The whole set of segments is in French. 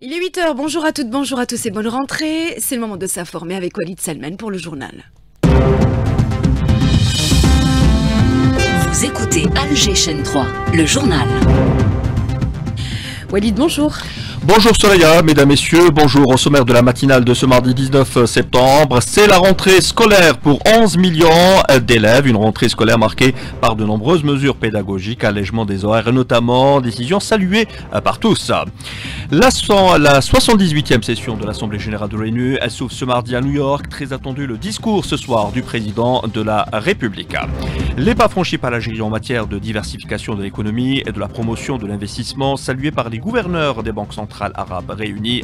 Il est 8h, bonjour à toutes, bonjour à tous et bonne rentrée. C'est le moment de s'informer avec Walid Salman pour le journal. Vous écoutez Alger chaîne 3, le journal. Walid, bonjour. Bonjour Soraya, mesdames, messieurs, bonjour au sommaire de la matinale de ce mardi 19 septembre. C'est la rentrée scolaire pour 11 millions d'élèves, une rentrée scolaire marquée par de nombreuses mesures pédagogiques, allègement des horaires notamment décisions saluées par tous. La, la 78e session de l'Assemblée Générale de l'ONU, elle s'ouvre ce mardi à New York, très attendu le discours ce soir du président de la République. Les pas franchis par l'Algérie en matière de diversification de l'économie et de la promotion de l'investissement, salués par les gouverneurs des banques centrales arabe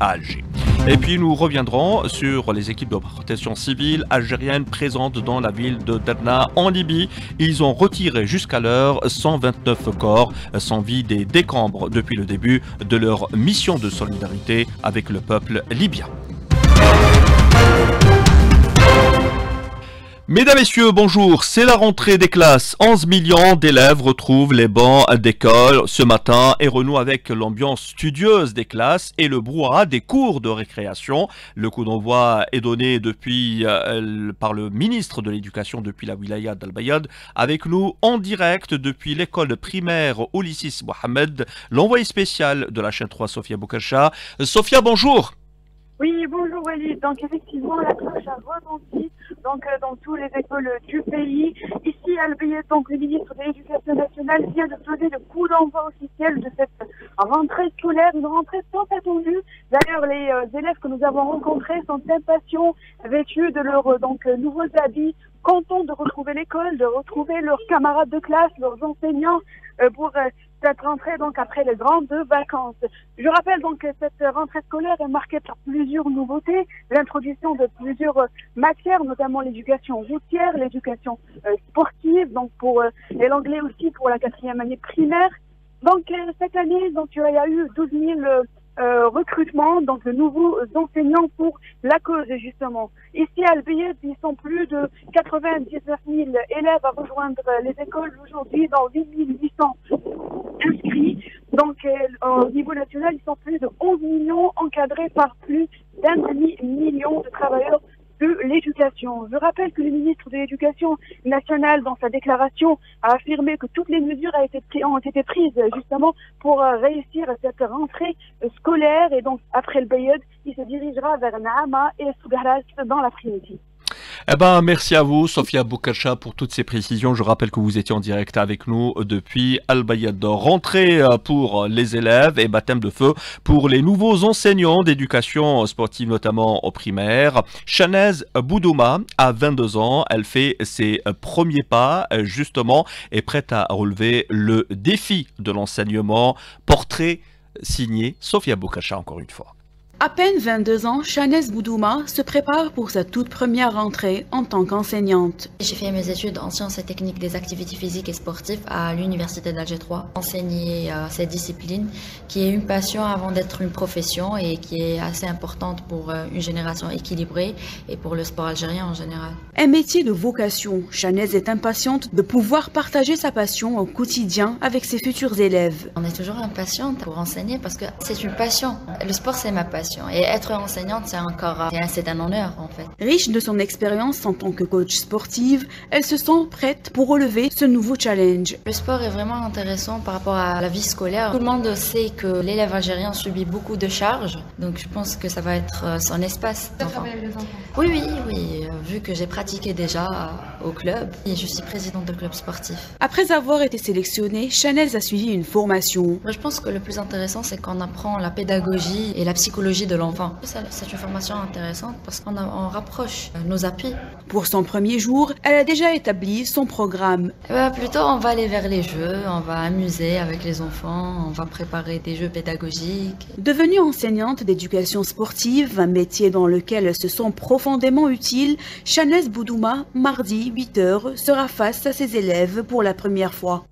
à Alger. Et puis nous reviendrons sur les équipes de protection civile algériennes présentes dans la ville de Derna en Libye. Ils ont retiré jusqu'à l'heure 129 corps sans vie des décombres depuis le début de leur mission de solidarité avec le peuple libyen. Mesdames, Messieurs, bonjour. C'est la rentrée des classes. 11 millions d'élèves retrouvent les bancs d'école ce matin et renouent avec l'ambiance studieuse des classes et le brouhaha des cours de récréation. Le coup d'envoi est donné depuis euh, par le ministre de l'Éducation depuis la wilaya d'Al-Bayad. Avec nous en direct depuis l'école primaire Oulissis Mohamed, l'envoyé spécial de la chaîne 3 Sofia Boukacha. Sofia, bonjour. Oui, bonjour Walid. Donc effectivement, la cloche a retenti donc, euh, dans toutes les écoles du pays. Ici, à donc le ministre de l'Éducation nationale vient de poser le coup d'envoi officiel de cette rentrée scolaire, une rentrée tant attendue. D'ailleurs, les euh, élèves que nous avons rencontrés sont impatients, vêtus de leurs euh, donc nouveaux habits, contents de retrouver l'école, de retrouver leurs camarades de classe, leurs enseignants, pour cette rentrée donc après les grandes vacances. Je rappelle donc que cette rentrée scolaire est marquée par plusieurs nouveautés, l'introduction de plusieurs matières, notamment l'éducation routière, l'éducation euh, sportive, donc pour euh, et l'anglais aussi pour la quatrième année primaire. Donc euh, cette année, donc il y a eu 12 000 euh, recrutement donc de nouveaux enseignants pour la cause justement. Ici à Albied, ils sont plus de 99 000 élèves à rejoindre les écoles aujourd'hui dans 8 800 inscrits. Donc euh, au niveau national, ils sont plus de 11 millions encadrés par plus d'un demi-million de travailleurs de l'éducation. Je rappelle que le ministre de l'Éducation nationale, dans sa déclaration, a affirmé que toutes les mesures ont été prises justement pour euh, réussir cette rentrée scolaire. Et donc, après le Bayed, il se dirigera vers Naama et Sougaras dans l'après-midi. Eh ben, merci à vous, Sofia Boukacha, pour toutes ces précisions. Je rappelle que vous étiez en direct avec nous depuis Al Rentrée euh, pour les élèves et baptême de feu pour les nouveaux enseignants d'éducation sportive, notamment au primaire. Chanez Boudouma a 22 ans. Elle fait ses premiers pas, justement, et prête à relever le défi de l'enseignement. Portrait signé Sofia Boukacha, encore une fois. À peine 22 ans, Chanès Boudouma se prépare pour sa toute première rentrée en tant qu'enseignante. J'ai fait mes études en sciences et techniques des activités physiques et sportives à l'université d'Alger 3. Enseigner euh, cette discipline qui est une passion avant d'être une profession et qui est assez importante pour euh, une génération équilibrée et pour le sport algérien en général. Un métier de vocation. Chanès est impatiente de pouvoir partager sa passion au quotidien avec ses futurs élèves. On est toujours impatiente pour enseigner parce que c'est une passion. Le sport, c'est ma passion. Et être enseignante, c'est encore c'est un honneur en fait. Riche de son expérience en tant que coach sportive, elle se sent prête pour relever ce nouveau challenge. Le sport est vraiment intéressant par rapport à la vie scolaire. Tout le monde sait que l'élève algérien subit beaucoup de charges, donc je pense que ça va être euh, son espace. Oui, oui, oui. Vu que j'ai pratiqué déjà au club et je suis présidente de club sportif. Après avoir été sélectionnée, Chanel a suivi une formation. Je pense que le plus intéressant, c'est qu'on apprend la pédagogie et la psychologie de l'enfant. C'est une formation intéressante parce qu'on rapproche nos appuis. Pour son premier jour, elle a déjà établi son programme. Eh ben, plutôt, on va aller vers les jeux, on va amuser avec les enfants, on va préparer des jeux pédagogiques. Devenue enseignante d'éducation sportive, un métier dans lequel elle se sent profondément utile, Chanès Boudouma, mardi 8h, sera face à ses élèves pour la première fois.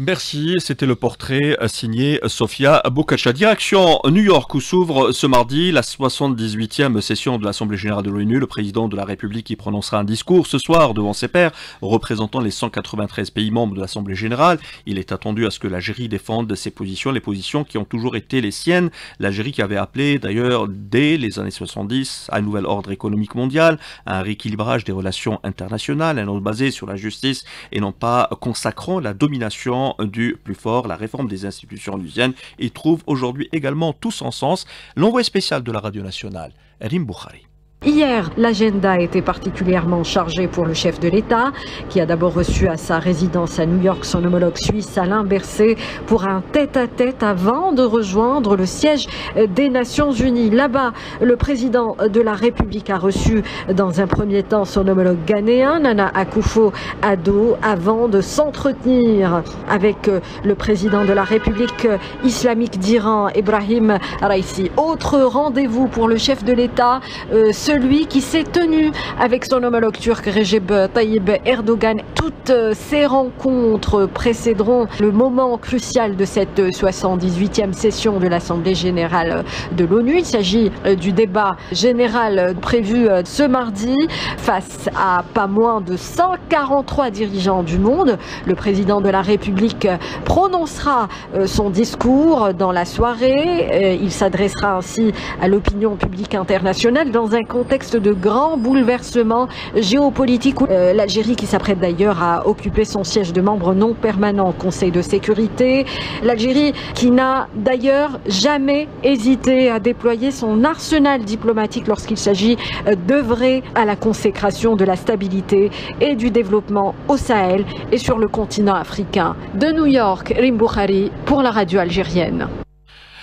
Merci, c'était le portrait signé Sofia Bokacha. Direction New York où s'ouvre ce mardi la 78e session de l'Assemblée générale de l'ONU. Le président de la République qui prononcera un discours ce soir devant ses pairs représentant les 193 pays membres de l'Assemblée générale. Il est attendu à ce que l'Algérie défende ses positions, les positions qui ont toujours été les siennes. L'Algérie qui avait appelé d'ailleurs dès les années 70 à un nouvel ordre économique mondial, à un rééquilibrage des relations internationales, un ordre basé sur la justice et non pas consacrant la domination du plus fort, la réforme des institutions onusiennes, et trouve aujourd'hui également tout son sens. L'envoyé spécial de la radio nationale, Rim Boukhari. Hier, l'agenda était particulièrement chargé pour le chef de l'État, qui a d'abord reçu à sa résidence à New York son homologue suisse Alain Berset pour un tête-à-tête avant de rejoindre le siège des Nations Unies. Là-bas, le président de la République a reçu dans un premier temps son homologue ghanéen, Nana Akufo-Addo, avant de s'entretenir avec le président de la République islamique d'Iran, Ibrahim Raisi. Autre rendez-vous pour le chef de l'État, euh, celui qui s'est tenu avec son homologue turc Recep Tayyip Erdogan. Toutes euh, ces rencontres précéderont le moment crucial de cette 78e session de l'Assemblée générale de l'ONU. Il s'agit euh, du débat général prévu euh, ce mardi face à pas moins de 143 dirigeants du monde. Le président de la République prononcera son discours dans la soirée. Il s'adressera ainsi à l'opinion publique internationale dans un contexte de grands bouleversements géopolitiques. Euh, L'Algérie qui s'apprête d'ailleurs à occuper son siège de membre non permanent au Conseil de sécurité. L'Algérie qui n'a d'ailleurs jamais hésité à déployer son arsenal diplomatique lorsqu'il s'agit euh, d'œuvrer à la consécration de la stabilité et du développement au Sahel et sur le continent africain. De New York, Rim Boukhari pour la radio algérienne.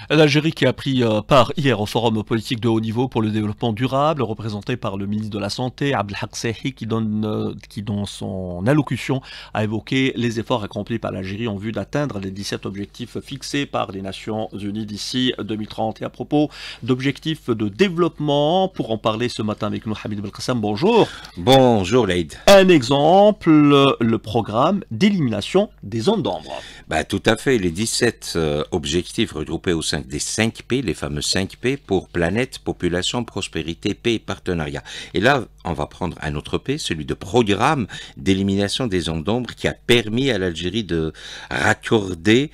L'Algérie qui a pris euh, part hier au forum politique de haut niveau pour le développement durable, représenté par le ministre de la Santé, Abdelhak Sehi, qui, donne, euh, qui dans son allocution a évoqué les efforts accomplis par l'Algérie en vue d'atteindre les 17 objectifs fixés par les Nations Unies d'ici 2030. Et à propos d'objectifs de développement, pour en parler ce matin avec nous, Hamid Belkassam, bonjour. Bonjour Leïd. Un exemple, le programme d'élimination des zones d'ombre. Bah, tout à fait, les 17 euh, objectifs regroupés au sein des 5 P, les fameux 5 P pour planète, population, prospérité, paix et partenariat. Et là, on va prendre un autre P, celui de programme d'élimination des ondes d'ombre qui a permis à l'Algérie de raccorder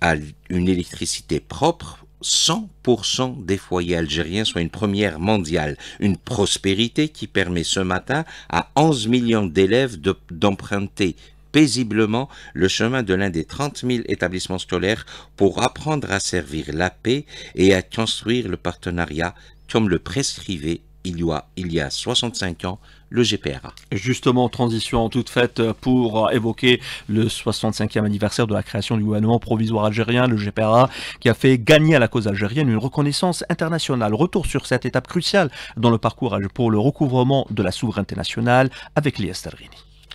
à une électricité propre 100% des foyers algériens, soit une première mondiale. Une prospérité qui permet ce matin à 11 millions d'élèves d'emprunter paisiblement le chemin de l'un des 30 000 établissements scolaires pour apprendre à servir la paix et à construire le partenariat comme le prescrivait il y a, il y a 65 ans le GPRA. Justement, transition toute faite pour évoquer le 65e anniversaire de la création du gouvernement provisoire algérien, le GPRA, qui a fait gagner à la cause algérienne une reconnaissance internationale. Retour sur cette étape cruciale dans le parcours pour le recouvrement de la souveraineté nationale avec Lies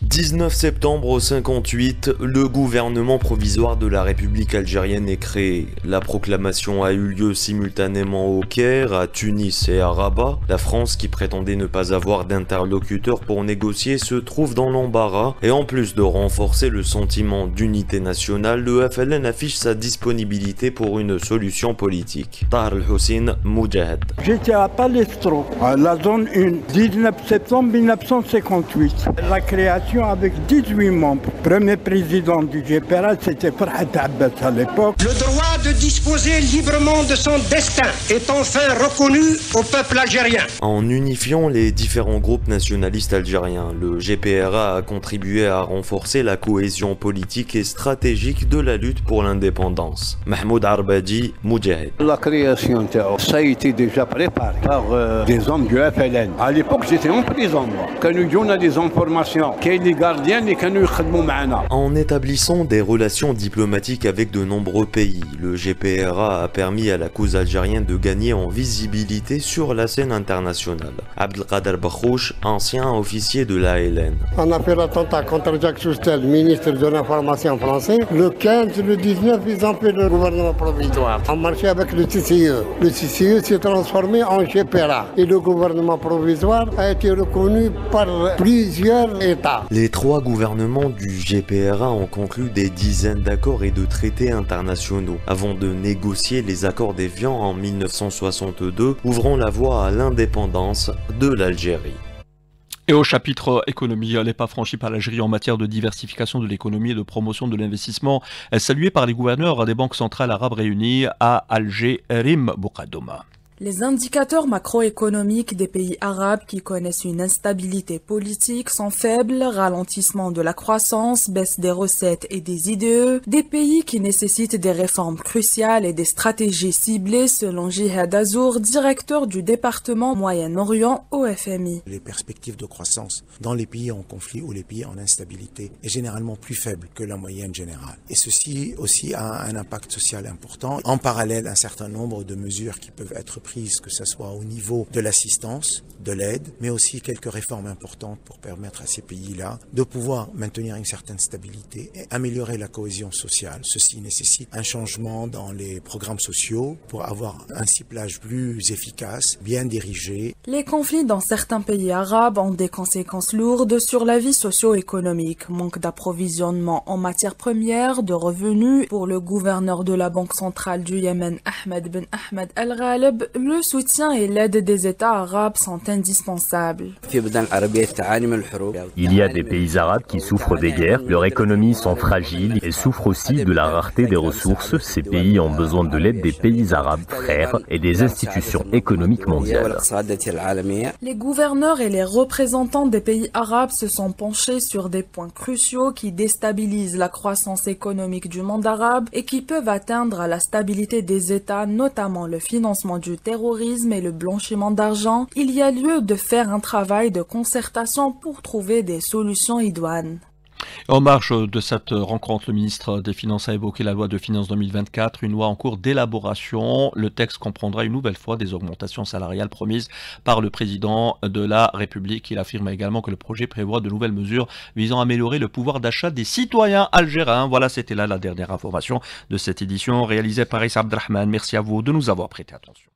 19 septembre 58, le gouvernement provisoire de la République algérienne est créé. La proclamation a eu lieu simultanément au Caire, à Tunis et à Rabat. La France, qui prétendait ne pas avoir d'interlocuteur pour négocier, se trouve dans l'embarras. Et en plus de renforcer le sentiment d'unité nationale, le FLN affiche sa disponibilité pour une solution politique. Tahar el-Hussein Moudjahid. J'étais à Palestro, à la zone 1, 19 septembre 1958. La création avec 18 membres. Premier président du GPRA, c'était Farhat Abbas à l'époque. Le droit de disposer librement de son destin est enfin reconnu au peuple algérien. En unifiant les différents groupes nationalistes algériens, le GPRA a contribué à renforcer la cohésion politique et stratégique de la lutte pour l'indépendance. Mahmoud Arbadi, Moudjahid. La création, ça a été déjà préparé par euh, des hommes du FLN. À l'époque, j'étais en prison, moi. Quand nous des informations en établissant des relations diplomatiques avec de nombreux pays, le GPRA a permis à la cause algérienne de gagner en visibilité sur la scène internationale. Abdelkader Bakhouch, ancien officier de l'ALN. On a fait l'attentat contre Jacques Chustel, ministre de l'information français. Le 15, le 19, ils ont fait le gouvernement provisoire. On marchait avec le CCE. Le CCE s'est transformé en GPRA. Et le gouvernement provisoire a été reconnu par plusieurs États. Les trois gouvernements du GPRA ont conclu des dizaines d'accords et de traités internationaux avant de négocier les accords d'Évian en 1962, ouvrant la voie à l'indépendance de l'Algérie. Et au chapitre économie, les pas franchis par l'Algérie en matière de diversification de l'économie et de promotion de l'investissement, salué par les gouverneurs des banques centrales arabes réunies à Alger, Rim Boukadouma. Les indicateurs macroéconomiques des pays arabes qui connaissent une instabilité politique sont faibles, ralentissement de la croissance, baisse des recettes et des IDE, des pays qui nécessitent des réformes cruciales et des stratégies ciblées selon Jihad Azour, directeur du département Moyen-Orient au FMI. Les perspectives de croissance dans les pays en conflit ou les pays en instabilité est généralement plus faible que la moyenne générale. Et ceci aussi a un impact social important. En parallèle, un certain nombre de mesures qui peuvent être que ce soit au niveau de l'assistance, de l'aide, mais aussi quelques réformes importantes pour permettre à ces pays-là de pouvoir maintenir une certaine stabilité et améliorer la cohésion sociale. Ceci nécessite un changement dans les programmes sociaux pour avoir un ciblage plus efficace, bien dirigé. Les conflits dans certains pays arabes ont des conséquences lourdes sur la vie socio-économique. Manque d'approvisionnement en matières premières, de revenus. Pour le gouverneur de la Banque centrale du Yémen, Ahmed Ben Ahmed Al-Ghalib, le soutien et l'aide des États arabes sont indispensables. Il y a des pays arabes qui souffrent des guerres, leurs économies sont fragiles et souffrent aussi de la rareté des ressources. Ces pays ont besoin de l'aide des pays arabes frères et des institutions économiques mondiales. Les gouverneurs et les représentants des pays arabes se sont penchés sur des points cruciaux qui déstabilisent la croissance économique du monde arabe et qui peuvent atteindre à la stabilité des États, notamment le financement du terrorisme et le blanchiment d'argent, il y a lieu de faire un travail de concertation pour trouver des solutions idoines. En marge de cette rencontre, le ministre des Finances a évoqué la loi de finances 2024, une loi en cours d'élaboration. Le texte comprendra une nouvelle fois des augmentations salariales promises par le président de la République. Il affirme également que le projet prévoit de nouvelles mesures visant à améliorer le pouvoir d'achat des citoyens algériens. Voilà, c'était là la dernière information de cette édition réalisée par Issa Abdrahman. Merci à vous de nous avoir prêté attention.